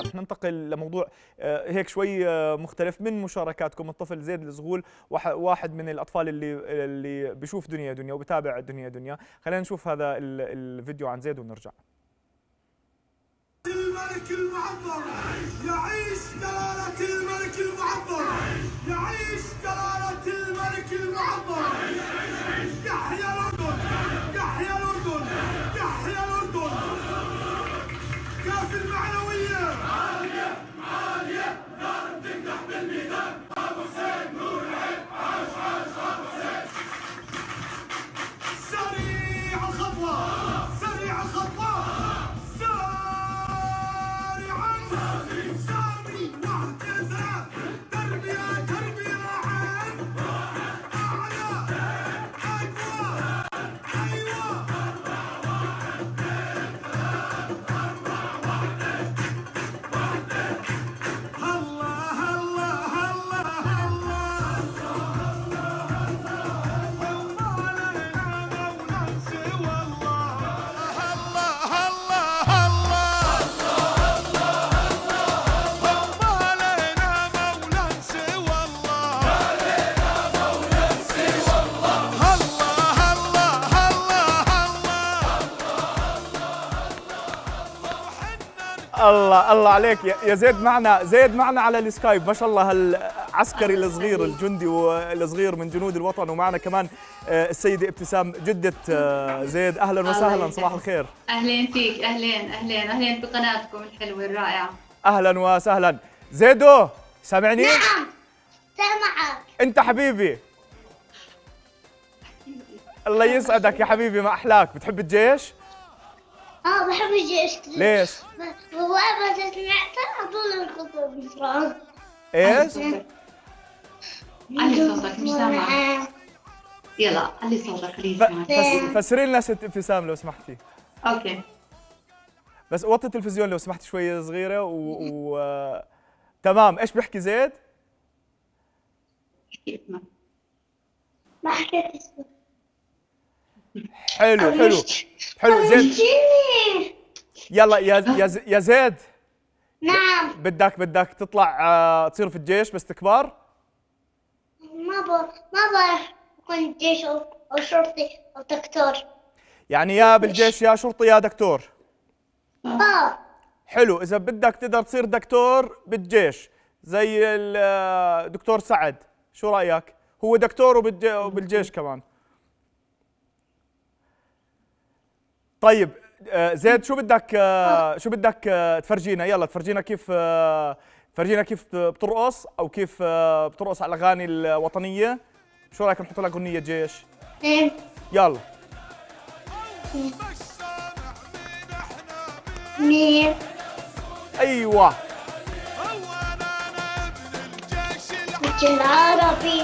رح ننتقل لموضوع آه، هيك شوي آه، مختلف من مشاركاتكم. الطفل زيد الزغول واحد من الأطفال اللي اللي بيشوف دنيا دنيا وبتابع دنيا دنيا. خلينا نشوف هذا ال- الفيديو عن زيد ونرجع. الملك المعظم يعيش جلالة الملك المعظم يعيش جلالة الملك المعظم. الله الله عليك. يا زيد معنا زيد معنا على السكايب. ما شاء الله هالعسكري الصغير الجندي والصغير من جنود الوطن. ومعنا كمان آه، السيدة ابتسام جدة آه، زيد. أهلا وسهلا. صباح الخير. أهلين فيك أهلين أهلين أهلين بقناتكم الحلوة الرائعة. أهلا وسهلا. زيدو سامعني؟ نعم سامعك. أنت حبيبي. الله يسعدك يا حبيبي ما أحلاك. بتحب الجيش؟ آه بحب الجيش كثير ليش؟ وأبى سمعت على طول الخطوة بسرعة إيش؟ علي صوتك مش سامعة. يلا علي صوتك خليه فسري لنا ست ابتسام لو سمحتي. أوكي. بس وطي التلفزيون لو سمحتي شوي صغيرة و, و... آه، تمام. إيش بيحكي زيد؟ احكي اسمك ما حكيت اسمه. حلو حلو حلو. زيد زين يلا يا يا ز- يا زيد. نعم. بدك بدك تطلع آه، تصير في الجيش بس تكبر؟ ما ب ما بعرف. أكون جيش أو أو شرطي أو دكتور. يعني يا بالجيش يا شرطي يا دكتور. آه. حلو. إذا بدك تقدر تصير دكتور بالجيش زي الدكتور سعد. شو رأيك؟ هو دكتور وبالج- وبالجيش كمان. طيب آه، زيد شو بدك آه، شو بدك آه، تفرجينا؟ يلا تفرجينا كيف آه، فرجينا كيف بترقص أو كيف آه، بترقص على الأغاني الوطنية. شو رأيك نحط لك أغنية جيش؟ نعم يلا. مين أيوه. العربي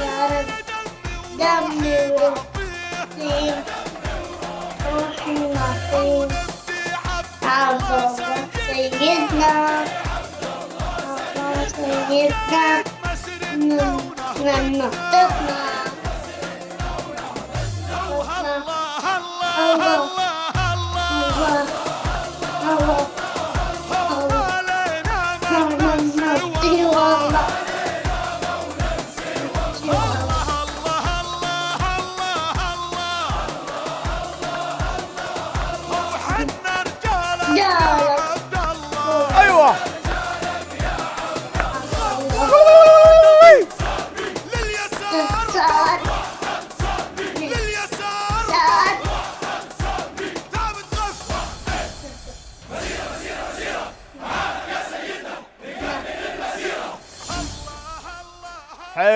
العربي دمي nothing, nothing, nothing. Also. Nothing not. No, no, no, no.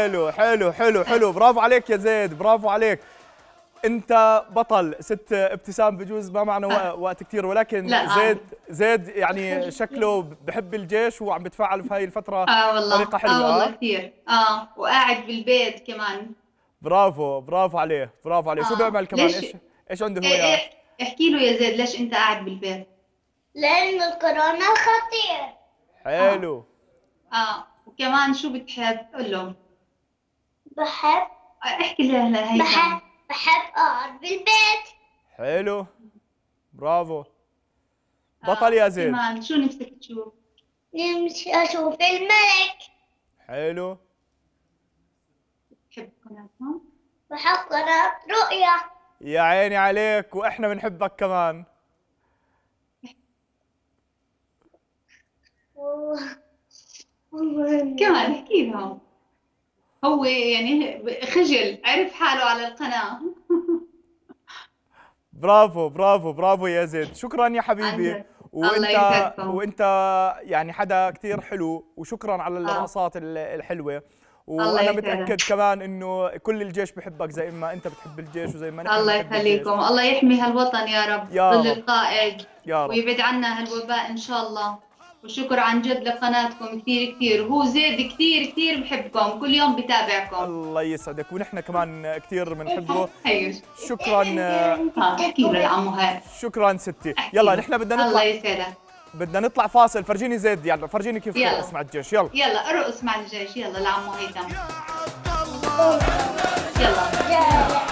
حلو حلو حلو حلو. برافو عليك يا زيد برافو عليك. انت بطل ست ابتسام بجوز ما معنا وق- وقت كثير ولكن لا، آه. زيد زيد يعني شكله بحب الجيش وعم بتفاعل في هاي الفترة آه والله. طريقة حلوة آه والله آه؟ كثير. آه وقاعد بالبيت كمان. برافو برافو عليه برافو عليه. شو آه. بيعمل كمان؟ ليش- إيش إيش عنده إيه هوايات إيه احكي له يا زيد ليش أنت قاعد بالبيت؟ لأن الكورونا خطير. حلو. آه. وكمان شو بتحب؟ قول له بحب آه، احكي له هلا هي بطل يا كمان شو نفسك تشوف؟ نمشي أشوف الملك. حلو. قناتهم؟ بحب قناة رؤيا يا عيني عليك وإحنا بنحبك كمان. كمان احكي لهم. هو يعني خجل عرف حاله على القناة. برافو برافو برافو يا زيد. شكرا يا حبيبي. وانت. وأنت يعني حدا كثير حلو وشكرا على الرقصات ال- الحلوة. وأنا. متأكد كمان إنه كل الجيش بحبك زي ما أنت بتحب الجيش وزي ما نحن الله. يخليكم. الله يحمي هالوطن يا رب. يا ظل رب. القائد. يا رب. ويبعد عنا هالوباء إن شاء الله. وشكر عن جد لقناتكم كثير كثير. وهو زيد كثير كثير بحبكم كل يوم بتابعكم. الله يسعدك ونحن كمان كثير بنحبه. شكرا ها أحكي له لعمو هاي. شكرا ستي. يلا. نحن بدنا الله نطلع يسعدك. بدنا نطلع فاصل. فرجيني زيد يلا فرجيني كيف يلا. ترقص مع الجيش. يلا. يلا ارقص مع الجيش. يلا لعمو هيثم. يا عبد الله. يلا.